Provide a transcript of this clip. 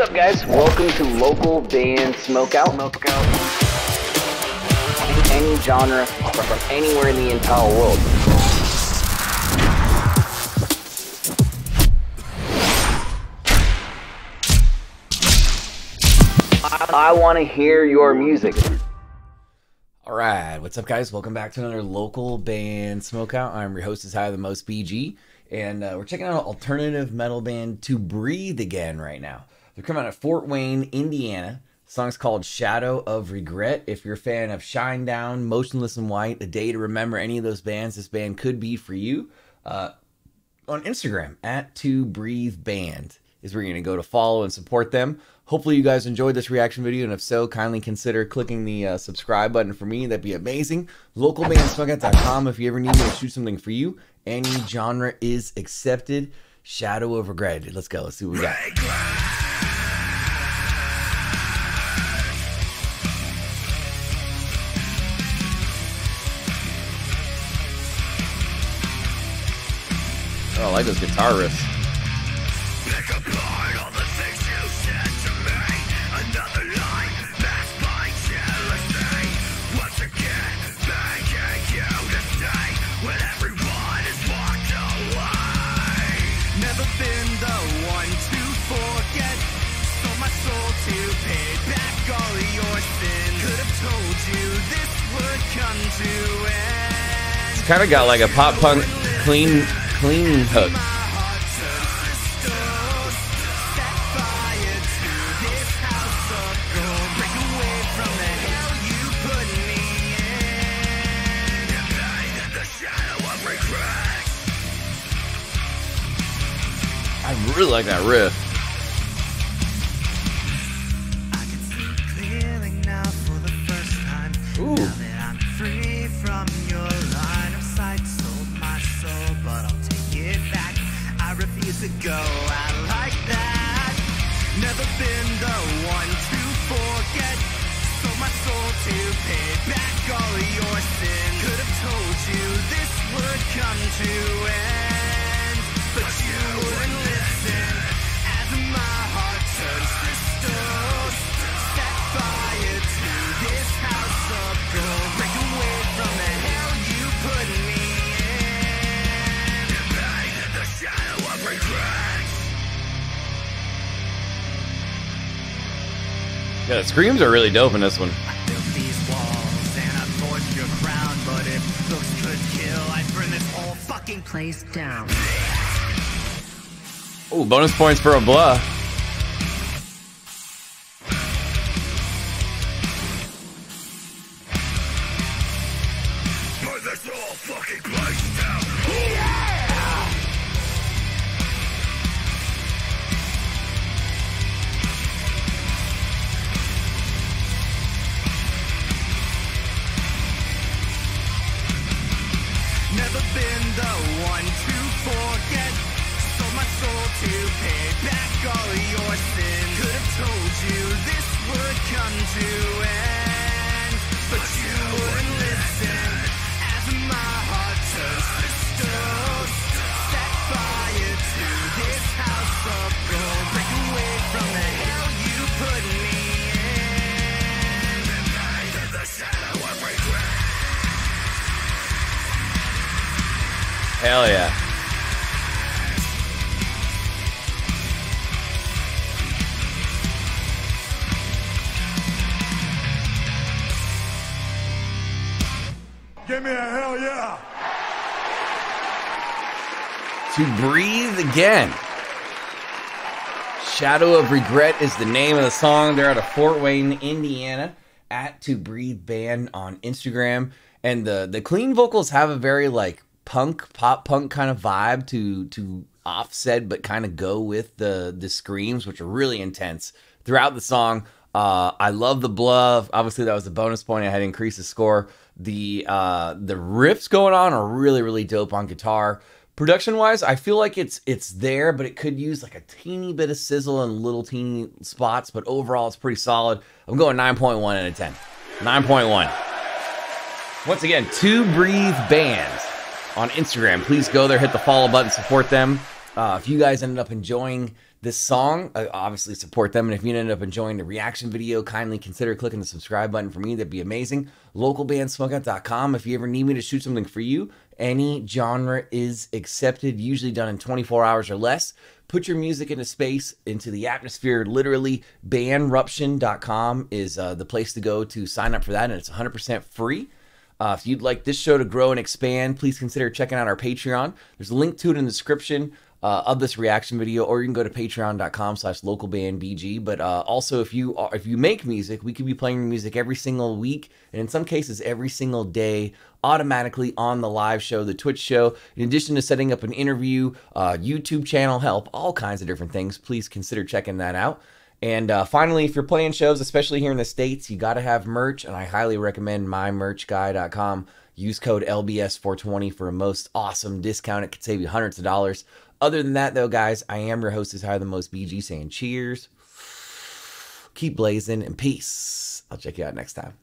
What's up, guys? Welcome to local band Smokeout. Smokeout. Any genre from anywhere in the entire world. I, I want to hear your music. All right, what's up, guys? Welcome back to another local band smokeout. I'm your host, is high the most BG, and uh, we're checking out an alternative metal band to breathe again right now. They're coming out of Fort Wayne, Indiana. The song's called Shadow of Regret. If you're a fan of Shinedown, Motionless in White, A Day to Remember, any of those bands, this band could be for you. Uh, on Instagram at To Breathe Band is where you're going to go to follow and support them. Hopefully, you guys enjoyed this reaction video, and if so, kindly consider clicking the uh, subscribe button for me. That'd be amazing. Localbandsmokeout.com if you ever need me to shoot something for you. Any genre is accepted. Shadow of Regret. Let's go. Let's see what we got. Oh, this would come to end. It's kind of got like a pop punk clean clean hook. My heart turns to stone. Set fire to this house of gold. Break away from the hell you put me in. The shadow of regret. I really like that riff. I I refuse to go out like that. Never been the one to forget. Sold my soul to pay back all your sins. Could have told you this would come to end, Yeah, the screams are really dope in this one. I built these walls and I forged your crown, but if looks could kill, this whole Place down. Ooh, bonus points for a blah. Pay back all of your sins. Could have told you this would come to end, but you wouldn't listen. As my heart turns to stone, set fire to this house of gold. Break away from the hell you put me in. The shadow of regret. Hell yeah. Give me a hell yeah. To breathe again. Shadow of Regret is the name of the song. They're out of Fort Wayne, Indiana, at To Breathe Band on Instagram. And the the clean vocals have a very like punk, pop punk kind of vibe to to offset, but kind of go with the the screams, which are really intense throughout the song. Uh, I love the bluff. Obviously, that was a bonus point. I had increased the score. The uh, the riffs going on are really really dope on guitar. Production wise, I feel like it's it's there, but it could use like a teeny bit of sizzle in little teeny spots. But overall, it's pretty solid. I'm going 9.1 out of 10. 9.1. Once again, To Breathe Bands on Instagram. Please go there, hit the follow button, support them. Uh, if you guys ended up enjoying this song. Uh, obviously, support them. And if you ended up enjoying the reaction video, kindly consider clicking the subscribe button for me. That'd be amazing. Localbandsmokeout.com. If you ever need me to shoot something for you, any genre is accepted, usually done in 24 hours or less. Put your music into space, into the atmosphere. Literally, bandruption.com is uh, the place to go to sign up for that, and it's 100% free. Uh, if you'd like this show to grow and expand, please consider checking out our Patreon. There's a link to it in the description uh, of this reaction video, or you can go to patreon.com slash localbandbg. But uh, also, if you are, if you make music, we could be playing your music every single week, and in some cases, every single day, automatically on the live show, the Twitch show. In addition to setting up an interview, uh, YouTube channel help, all kinds of different things, please consider checking that out. And uh, finally, if you're playing shows, especially here in the States, you got to have merch. And I highly recommend mymerchguy.com. Use code LBS420 for a most awesome discount. It could save you hundreds of dollars. Other than that, though, guys, I am your host, is higher than most BG, saying cheers, keep blazing, and peace. I'll check you out next time.